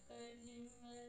कनिमल